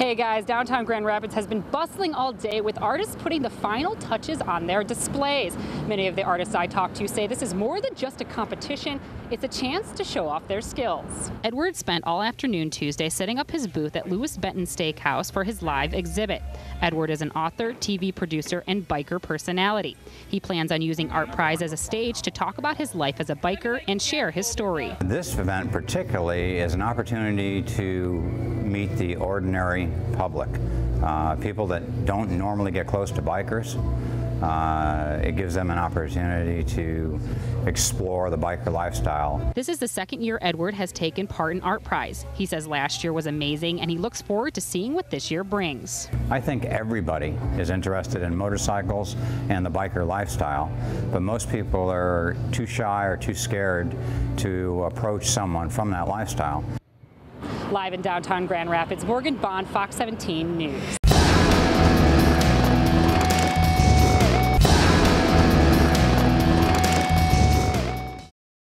Hey guys, downtown Grand Rapids has been bustling all day with artists putting the final touches on their displays. Many of the artists I talked to say this is more than just a competition, it's a chance to show off their skills. Edward spent all afternoon Tuesday setting up his booth at Louis Benton Steakhouse for his live exhibit. Edward is an author, TV producer, and biker personality. He plans on using Art Prize as a stage to talk about his life as a biker and share his story. This event particularly is an opportunity to meet the ordinary public, uh, people that don't normally get close to bikers. Uh, it gives them an opportunity to explore the biker lifestyle. This is the second year Edward has taken part in Art Prize. He says last year was amazing and he looks forward to seeing what this year brings. I think everybody is interested in motorcycles and the biker lifestyle, but most people are too shy or too scared to approach someone from that lifestyle. Live in downtown Grand Rapids, Morgan Bond, Fox 17 News.